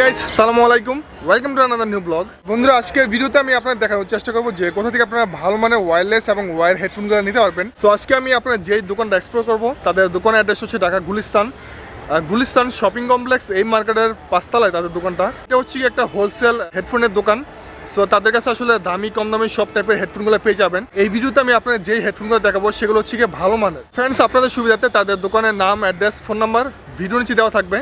Guys সালামু আলাইকুম। Welcome to another new blog বন্ধুরা, আজকের ভিডিওতে আমি আপনাদের দেখানোর চেষ্টা করব যে কোথা থেকে আপনারা ভালো মানের ওয়্যারলেস এবং ওয়্যার হেডফোনগুলো নিতে পারবেন। সো আজকে আমি আপনার যেই দোকানটা এক্সপ্লোর করব, তাদের দোকানের অ্যাড্রেস হচ্ছে ঢাকা গুলিস্তান। গুলিস্তান শপিং কমপ্লেক্স এই মার্কেটের পাঁচতলায় তাদের দোকানটা। এটা হচ্ছে একটা হোলসেল হেডফোনের দোকান। সো তাদের কাছে আসলে দামি কম দামি সব টাইপের হেডফোনগুলো পেয়ে যাবেন। এই ভিডিওতে আমি আপনাদের যেই হেডফোনগুলো দেখাবো, সেগুলো হচ্ছে গিয়ে ভালো মানের। ফ্রেন্ডস আপনাদের সুবিধাতে তাদের দোকানের নাম অ্যাড্রেস ফোন নাম্বার ভিডিও নিচে দেওয়া থাকবে।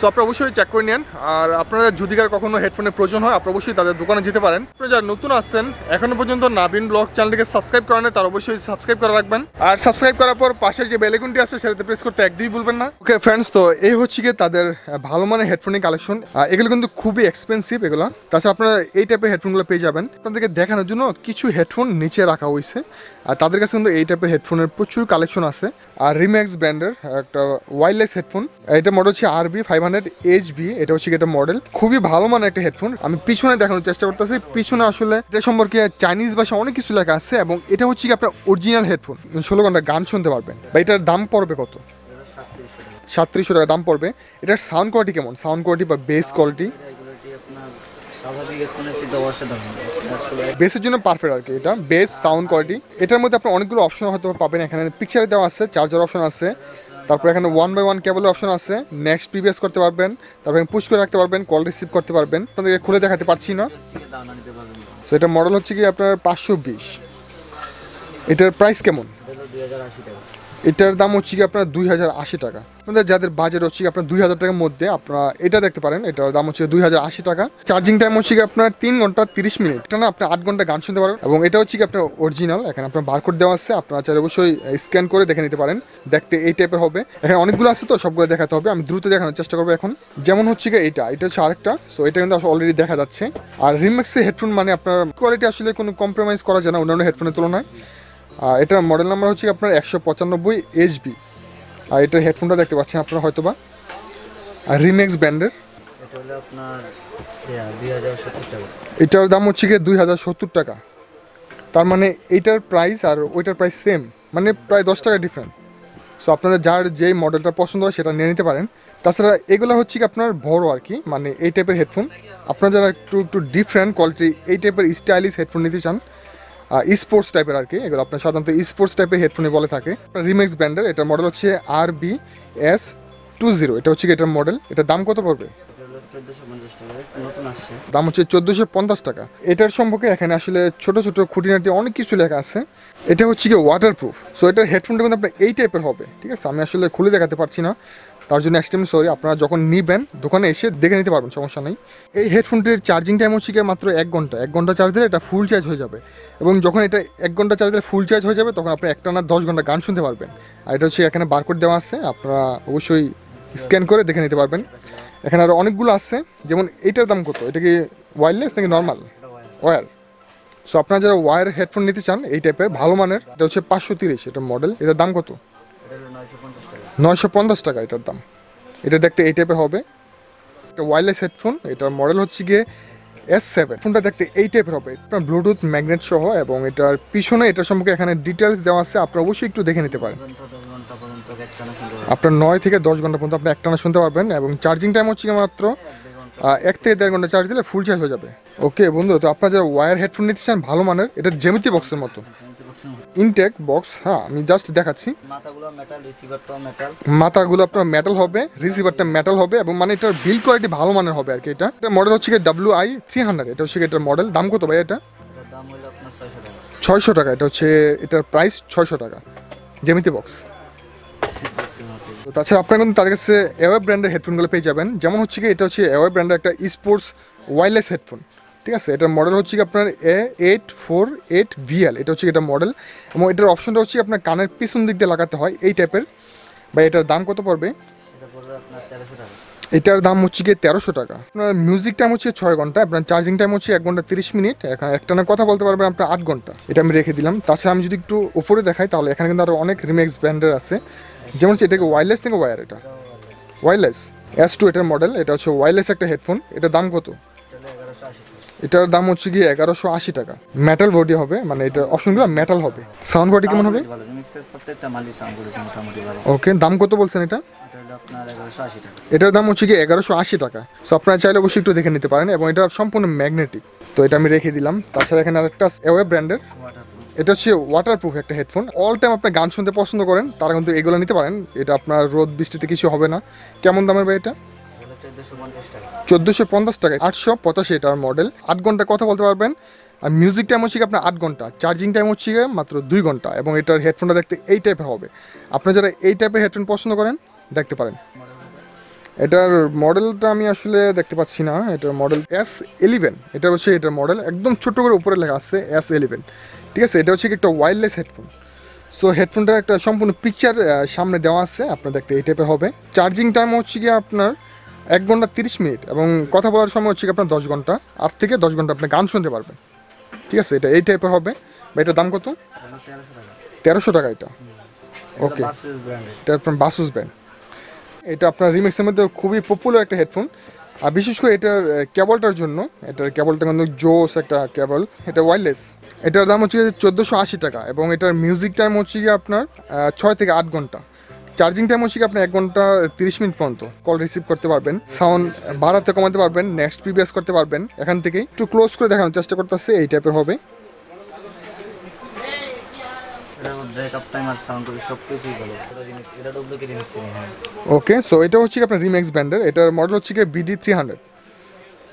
সো আপনারা অবশ্যই চেক করে নেন। আর আপনারা যদি কার কখনো হেডফোনের প্রয়োজন হয়, আপনারা অবশ্যই তাদের দোকানে যেতে পারেন। আপনারা যারা নতুন আসছেন, এখনও পর্যন্ত নাবিন ব্লগ চ্যানেলটিকে সাবস্ক্রাইব করেন তার অবশ্যই সাবস্ক্রাইব করে রাখবেন। আর সাবস্ক্রাইব করার পর পাশের যে বেলেকুনটি আছে, সেটাতে প্রেস করতে একদিনই ভুলবেন না। ওকে ফ্রেন্ডস তো এই হচ্ছে গিয়ে তাদের ভালো মানের হেডফোনের কালেকশন এগুলো কিন্তু খুবই এক্সপেন্সিভ এগুলো। তাছাড়া আপনারা এই টাইপের হেডফোনগুলো পেয়ে যাবেন। আপনাদেরকে দেখানোর জন্য কিছু হেডফোন নিচে রাখা হয়েছে আর তাদের কাছে কিন্তু এই টাইপের হেডফোনের প্রচুর কালেকশন আছে। আর রিম্যাক্স ব্র্যান্ডের একটা ওয়াইরলেস হেডফোন এটা মডেল হচ্ছে R B five hundred H B এটা হচ্ছে এটা মডেল খুবই ভালো মানের একটা হেডফোন আমি পিছনে দেখানোর চেষ্টা করতেছি, পিছনে আসলে এটা সম্পর্কে চাইনিজ ভাষা অনেক কিছু লেখা আছে এবং এটা হচ্ছে কি আপনার অরিজিনাল হেডফোন ষোলো ঘণ্টা গান শুনতে পারবেন। বা এটার দাম পড়বে কত? সাতত্রিশশো টাকা দাম পড়বে। এটার সাউন্ড কোয়ালিটি কেমন? সাউন্ড কোয়ালিটি বা বেস কোয়ালিটি বেসের জন্য পারফেক্ট আর কি এটা। বেস সাউন্ড কোয়ালিটি এটার মধ্যে আপনার অনেকগুলো অপশন হয়তো পাবেন। এখানে পিকচারে দেওয়া আছে চার্জার অপশন আছে। তারপর এখানে ওয়ান বাই ওয়ান কেবলের অপশন আছে। নেক্সট প্রিভিয়াস করতে পারবেন। তারপর পুশ করে রাখতে পারবেন কল রিসিভ করতে পারবেন। আপনাদেরকে খুলে দেখাতে পারছি না। সো এটা মডেল হচ্ছে কি আপনার পাঁচশো বিশ। এটার প্রাইস কেমন? এটার দাম হচ্ছে কি আপনার দুই হাজার আশি টাকা। আপনাদের যাদের বাজেট হচ্ছে কি আপনার দুই হাজার টাকার মধ্যে, আপনারা এটা দেখতে পারেন, এটার দাম হচ্ছে দুই হাজার আশি টাকা। চার্জিং টাইম হচ্ছে কি আপনার তিন ঘণ্টা তিরিশ মিনিট। এটা না আপনি আট ঘণ্টা গান শুনতে পারেন এবং এটা হচ্ছে কি আপনার অরিজিনাল এখানে আপনার বারকোড দেওয়া আছে, আপনারা চাইলে অবশ্যই স্ক্যান করে দেখে নিতে পারেন, দেখতে এই টাইপের হবে। এখানে অনেকগুলো আছে তো, সবগুলো দেখাতে হবে, আমি দ্রুত দেখানোর চেষ্টা করব এখন। যেমন হচ্ছে কি এটা এটা হচ্ছে আরেকটা সো এটা কিন্তু অলরেডি দেখা যাচ্ছে। আর রিমেক্সের হেডফোন মানে আপনার কোয়ালিটি আসলে কোনো কম্প্রোমাইজ করা যায় না অন্যান্য হেডফোনের তুলনায়। এটার মডেল নাম্বার হচ্ছে আপনার একশো পঁচানব্বই এইচবি আর এটার হেডফোনটা দেখতে পাচ্ছেন আপনারা হয়তো বা আর রিমেক্স ব্র্যান্ডের। এটার দাম হচ্ছে গিয়ে দুই হাজার সত্তর টাকা। তার মানে এইটার প্রাইস আর ওইটার প্রাইস সেম মানে প্রায় দশ টাকা ডিফারেন্ট সো আপনাদের যার যেই মডেলটা পছন্দ হয় সেটা নিয়ে নিতে পারেন। তাছাড়া এগুলো হচ্ছে কি আপনার বড় আর কি মানে এই টাইপের হেডফোন আপনারা যারা একটু একটু ডিফারেন্ট কোয়ালিটি এই টাইপের স্টাইলিশ হেডফোন নিতে চান স্পোর্টস টাইপের আর কি। এগুলো আপনার সাধারণত স্পোর্টস টাইপের হেডফোনে বলে থাকে। রিমেক্স ব্র্যান্ডের এটার মডেল হচ্ছে R B S two zero এটা হচ্ছে এটার মডেল এটার দাম কত পড়বে? দাম হচ্ছে চোদ্দোশো পঞ্চাশ টাকা। এটার সম্পর্কে এখানে আসলে ছোট ছোট খুঁটিনাটি অনেক কিছু লেখা আছে। এটা হচ্ছে কি ওয়াটার প্রুফ সো এটার হেডফোনটা কিন্তু আপনার এই টাইপের হবে। ঠিক আছে? আমি আসলে খুলে দেখাতে পারছি না। তার জন্য এক্সট্রিম সরি আপনারা যখন নিবেন, দোকানে এসে দেখে নিতে পারবেন, সমস্যা নেই। এই হেডফোনটির চার্জিং টাইম হচ্ছে কি মাত্র এক ঘণ্টা। এক ঘণ্টা চার্জ দিলে এটা ফুল চার্জ হয়ে যাবে। এবং যখন এটা এক ঘণ্টা চার্জ দিলে ফুল চার্জ হয়ে যাবে, তখন আপনি একটা না দশ ঘণ্টা গান শুনতে পারবেন। আর এটা হচ্ছে এখানে বারকোড দেওয়া আছে, আপনারা অবশ্যই স্ক্যান করে দেখে নিতে পারবেন। এখানে আরও অনেকগুলো আছে, যেমন এইটার দাম কত? এটা কি ওয়্যারলেস নাকি নর্মাল ওয়্যার সো আপনারা যারা ওয়্যার হেডফোন নিতে চান, এই টাইপের ভালো মানের, এটা হচ্ছে পাঁচশো তিরিশ, এটা মডেল এটার দাম কত? নয়শো পঞ্চাশ টাকা এটার দাম। এটা দেখতে এই টাইপের হবে। এটা ওয়্যারলেস হেডফোন এটার মডেল হচ্ছে গিয়ে এস সেভেন ফোনটা দেখতে এই টাইপের হবে। আপনার ব্লুটুথ ম্যাগনেট সহ এবং এটার পিছনে এটার সম্পর্কে এখানে ডিটেলস দেওয়া আছে। আপনারা অবশ্যই একটু দেখে নিতে পারেন। আপনার নয় থেকে দশ ঘণ্টা পর্যন্ত আপনি একটানা শুনতে পারবেন এবং চার্জিং টাইম হচ্ছে মাত্র এক থেকে দেড় ঘণ্টা চার্জ দিলে ফুল চার্জ হয়ে যাবে। ওকে বন্ধু তো আপনার যারা ওয়্যার হেডফোন নিতে চান, ভালো মানের, এটা জেমিতি বক্সের মতো। ইনটেক বক্স হ্যাঁ আমি জাস্ট দেখাচ্ছি। মাথাগুলো মেটাল রিসিভারটাও মেটাল মাথাগুলো আপনার মেটাল হবে রিসিভারটা মেটাল হবে এবং মানে এটার বিল কোয়ালিটি ভালো মানের হবে আর কি এটা। এটা মডেল হচ্ছে ডাব্লিউ আই থ্রি হান্ড্রেড এটা হচ্ছে এটার মডেল দাম কত ভাই এটা? ছয়শো টাকা। এটা হচ্ছে এটার প্রাইস ছয়শো টাকা। জেমিতি বক্স তো তাছাড়া আপনারা কিন্তু তাদের কাছে এওয়ে ব্র্যান্ডের হেডফোনগুলো পেয়ে যাবেন। যেমন হচ্ছে কি এটা হচ্ছে এওয়ে ব্র্যান্ডের একটা স্পোর্টস ওয়্যারলেস হেডফোন ঠিক আছে? এটার মডেল হচ্ছে কি আপনার A eight four eight VL এটা হচ্ছে এটা মডেল এবং এটার অপশনটা হচ্ছে আপনার কানের পিছন দিক দিয়ে লাগাতে হয় এই টাইপের বা এটার দাম কত পড়বে? এটার দাম হচ্ছে গিয়ে তেরোশো টাকা। আপনার মিউজিক টাইম হচ্ছে ছয় ঘণ্টা আপনার চার্জিং টাইম হচ্ছে এক ঘণ্টা তিরিশ মিনিট এখানে একটানা কথা বলতে পারবেন আপনার আট ঘণ্টা। এটা আমি রেখে দিলাম। তাছাড়া আমি যদি একটু উপরে দেখাই তাহলে এখানে কিন্তু আরও অনেক রিমেক্স ব্র্যান্ডের আছে। যেমন হচ্ছে এটাকে ওয়্যারলেস থেকে ওয়্যার এটা। ওয়্যারলেস এস টু এটার মডেল এটা হচ্ছে ওয়্যারলেস একটা হেডফোন এটার দাম কত? এটার দাম হচ্ছে গিয়ে এগারোশো আশি টাকা। মেটাল বডি হবে মানে এটা অপশনগুলো মেটাল হবে। সাউন্ড বডি কেমন হবে? ওকে দাম কত বলছেন এটা? এটার দাম হচ্ছে গিয়ে এগারোশো আশি টাকা। সো আপনারা চাইলে অবশ্যই একটু দেখে নিতে পারেন এবং এটা সম্পূর্ণ ম্যাগনেটিক তো এটা আমি রেখে দিলাম। তাছাড়া এখানে আরেকটা এওয়ে ব্র্যান্ডের এটা হচ্ছে ওয়াটারপ্রুফ একটা হেডফোন অল টাইম আপনি গান শুনতে পছন্দ করেন তারা কিন্তু এগুলো নিতে পারেন। এটা আপনার রোদ বৃষ্টিতে কিছু হবে না। কেমন দামের ভাই এটা? চোদ্দোশো পঞ্চাশ টাকা। আটশো পঁচাশি এটার মডেল। আট ঘণ্টা কথা বলতে পারবেন। আর মিউজিক টাইম হচ্ছে আপনার আট ঘণ্টা। চার্জিং টাইম হচ্ছে মাত্র দুই ঘণ্টা। এবং এটার হেডফোনটা দেখতে এই টাইপের হবে। আপনারা যারা এই টাইপের হেডফোন পছন্দ করেন, দেখতে পারেন। এটার মডেলটা আমি আসলে দেখতে পাচ্ছি না। এটার মডেল এস ইলেভেন এটা হচ্ছে এটার মডেল একদম ছোট করে উপরে লেখা আছে এস ইলেভেন ঠিক আছে? এটা হচ্ছে একটা ওয়্যারলেস হেডফোন সো হেডফোনটার একটা সম্পূর্ণ পিকচার সামনে দেওয়া আছে। আপনার দেখতে এই টাইপের হবে। চার্জিং টাইম হচ্ছে গিয়ে আপনার এক ঘণ্টা তিরিশ মিনিট এবং কথা বলার সময় হচ্ছে আপনার দশ ঘণ্টা। আট থেকে দশ ঘণ্টা আপনি গান শুনতে পারবেন। ঠিক আছে? এটা এই টাইপের হবে। বা এটার দাম কত? তেরোশো টাকা এটা। ওকে এটা আপনার বাসুস ব্যান্ড এটা আপনার রিমিক্সের মধ্যে খুবই পপুলার একটা হেডফোন আর বিশেষ করে এটার কেবলটার জন্য এটার কেবলটা কিন্তু জোস একটা কেবল এটা ওয়্যারলেস এটার দাম হচ্ছে চোদ্দোশো আশি টাকা এবং এটার মিউজিক টাইম হচ্ছে গিয়ে আপনার ছয় থেকে আট ঘণ্টা। চার্জিং টাইম হচ্ছে আপনি এক ঘণ্টা তিরিশ মিনিট পর্যন্ত কল রিসিভ করতে পারবেন। সাউন্ড বাড়াতে কমাতে পারবেন নেক্সট প্রিভিয়াস করতে পারবেন। এখান থেকেই একটু ক্লোজ করে দেখানোর চেষ্টা করতেছে এই টাইপের হবে। হ্যাঁ। ওকে সো এটা হচ্ছে আপনার রিমেক্স ব্র্যান্ডের এটার মডেল হচ্ছে কি বিডি থ্রি হান্ড্রেড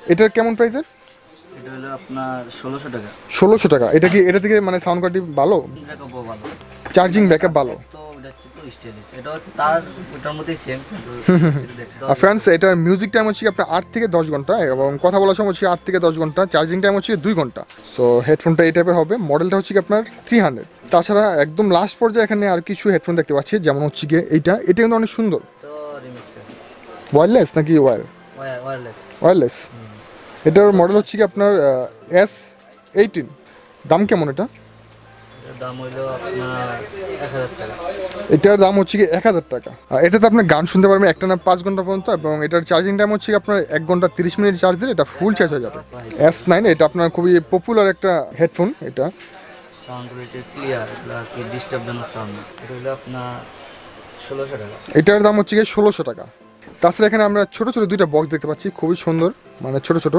এটার কেমন প্রাইসের এটা হলো আপনার ষোলোশো টাকা। ষোলোশো টাকা। এটা কি এটা থেকে মানে সাউন্ড কোয়ালিটি ভালো? ভালো। চার্জিং ব্যাকআপ ভালো। তো এটা হচ্ছে তো স্টেলিস এটা তার ওটার মধ্যেই সেম আর ফ্রেন্ডস এটার মিউজিক টাইম হচ্ছে আপনার আট থেকে দশ ঘণ্টা এবং কথা বলার সময় হচ্ছে আট থেকে দশ ঘণ্টা চার্জিং টাইম হচ্ছে দুই ঘণ্টা। সো হেডফোনটা এই টাইপের হবে মডেলটা হচ্ছে কি আপনার থ্রি হান্ড্রেড তাছাড়া একদম লাস্ট পর্যায়ে এখানে আর কিছু হেডফোন দেখতে পাচ্ছি যেমন হচ্ছে গিয়ে এইটা। এটা কিন্তু অনেক সুন্দর। ওয়্যারলেস নাকি ওয়্যার ওয়্যারলেস এটার মডেল হচ্ছে কি আপনার এস এইটিন দাম কেমন এটা? এটার দাম আপনার হচ্ছে কি এক হাজার টাকা। আর এটাতে আপনি গান শুনতে পারবেন একটা না পাঁচ ঘণ্টা পর্যন্ত এবং এটার চার্জিং টাইম হচ্ছে আপনার এক ঘণ্টা তিরিশ মিনিট চার্জ দিলে এটা ফুল চার্জ হয়ে যাবে। এস নাইন এটা আপনার খুবই পপুলার একটা হেডফোন এটা। সাউন্ড কোয়ালিটি ক্লিয়ার এগুলা কি ডিস্টার্বজনক সাউন্ড এটা হলো আপনার ষোলোশো টাকা। এটার দাম হচ্ছে গিয়ে ষোলোশো টাকা। তাছাড়া এখানে আমরা ছোটো ছোটো দুইটা বক্স দেখতে পাচ্ছি খুবই সুন্দর মানে ছোট ছোট।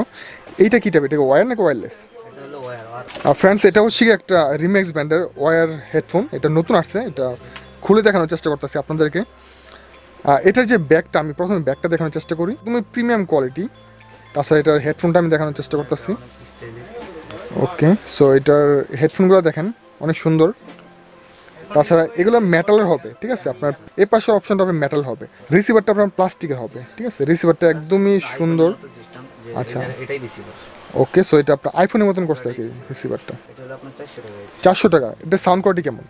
এইটা কী টাইপ এটা ওয়্যার নাকি ওয়্যারলেস এটা হলো ওয়্যার আর আর ফ্রেন্ডস এটা হচ্ছে কি একটা রিমেক্স ব্র্যান্ডের ওয়ার হেডফোন এটা নতুন আসছে এটা খুলে দেখানোর চেষ্টা করতেছি আপনাদেরকে। এটার যে ব্যাগটা আমি প্রথমে ব্যাগটা দেখানোর চেষ্টা করি। তুমি প্রিমিয়াম কোয়ালিটি তাছাড়া এটার হেডফোনটা আমি দেখানোর চেষ্টা করতেছি। ওকে সো এটার হেডফোনগুলো দেখেন অনেক সুন্দর। তাছাড়া এগুলো মেটালের হবে ঠিক আছে? আপনার এ পাশে অপশনটা হবে মেটাল হবে। রিসিভারটা আপনার প্লাস্টিকের হবে ঠিক আছে? রিসিভারটা একদমই সুন্দর। আচ্ছা। এটাই রিসিভার ওকে সো এটা আপনার আইফোনের মতন করছে আর কি রিসিভারটা এটা হলো আপনার চারশো টাকা। এটা সাউন্ড কোয়ালিটি কেমন?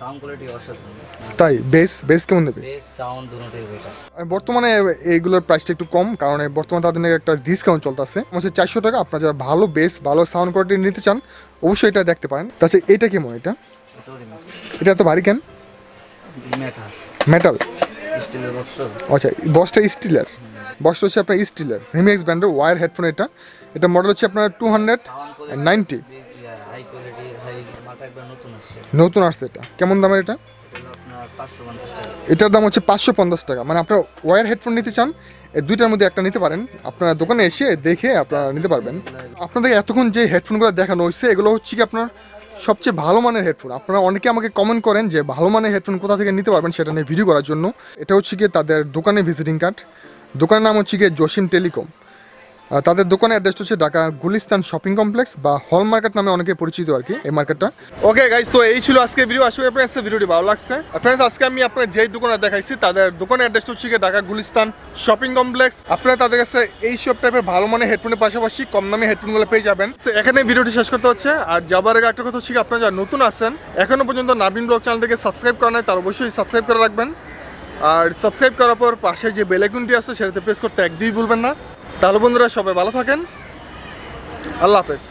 সাউন্ড কোয়ালিটি অসাধারণ। তাই বেস বেস কেমন দেবে বেস সাউন্ড দুটোই বেটার বর্তমানে এইগুলোর প্রাইসটা একটু কম কারণ এই বর্তমানে তাদের একটা ডিসকাউন্ট চলতেছে। হচ্ছে চারশো টাকা আপনারা যারা ভালো বেস ভালো সাউন্ড কোয়ালিটি নিতে চান অবশ্যই এটা দেখতে পারেন। তাছাড়া এটা কেমন এটা? এটা তো ভারী কেন? মেটাল আচ্ছা বসটা স্টিলের বসটা হচ্ছে আপনার স্টিলের রিমিক্স ব্র্যান্ডের ওয়ার হেডফোন এটা। এটা মডেল হচ্ছে আপনার টু হান্ড্রেড নাইনটি নতুন আসছে এটা। কেমন দামের এটা? এটার দাম হচ্ছে পাঁচশো পঞ্চাশ টাকা। মানে আপনার ওয়ার হেডফোন নিতে চান, এই দুইটার মধ্যে একটা নিতে পারেন। আপনার দোকানে এসে দেখে আপনারা নিতে পারবেন। আপনাদের এতক্ষণ যে হেডফোনগুলো দেখানো হয়েছে, এগুলো হচ্ছে কি আপনার সবচেয়ে ভালো মানের হেডফোন আপনারা অনেকে আমাকে কমেন্ট করেন যে ভালো মানের হেডফোন কোথা থেকে নিতে পারবেন সেটা নিয়ে ভিডিও করার জন্য। এটা হচ্ছে গিয়ে তাদের দোকানে ভিজিটিং কার্ড দোকানের নাম হচ্ছে গিয়ে জসিম টেলিকম। তাদের দোকানের অ্যাড্রেস হচ্ছে ঢাকা গুলিস্তান শপিং কমপ্লেক্স বা হল মার্কেট নামে অনেকে পরিচিত আর কি এই মার্কেটটা। ওকে গাইজ তো এই ছিল আজকে ভিডিও আসলে আপনার ভিডিওটি ভালো লাগছে। ফ্রেন্ডস আজকে আমি আপনার যেই দোকানে দেখাইছি, তাদের দোকানের অ্যাড্রেস হচ্ছে ঢাকা গুলিস্তান শপিং কমপ্লেক্স। আপনারা তাদের কাছে এই সব টাইপের ভালো মানের হেডফোনের পাশাপাশি কম দামে হেডফোনগুলো পেয়ে যাবেন। এখানে ভিডিওটি শেষ করতে হচ্ছে। আর যাবার আগে একটা কথা হচ্ছে আপনারা যারা নতুন আছেন, এখনও পর্যন্ত নাবিন ব্লগ চ্যানেলটিকে সাবস্ক্রাইব করা নাই, তার অবশ্যই সাবস্ক্রাইব করে রাখবেন। আর সাবস্ক্রাইব করার পর পাশের যে বেল আইকনটি আছে, সেটাতে প্রেস করতে একদিনই ভুলবেন না। তাহলে বন্ধুরা সবাই ভালো থাকেন। আল্লাহ হাফেজ।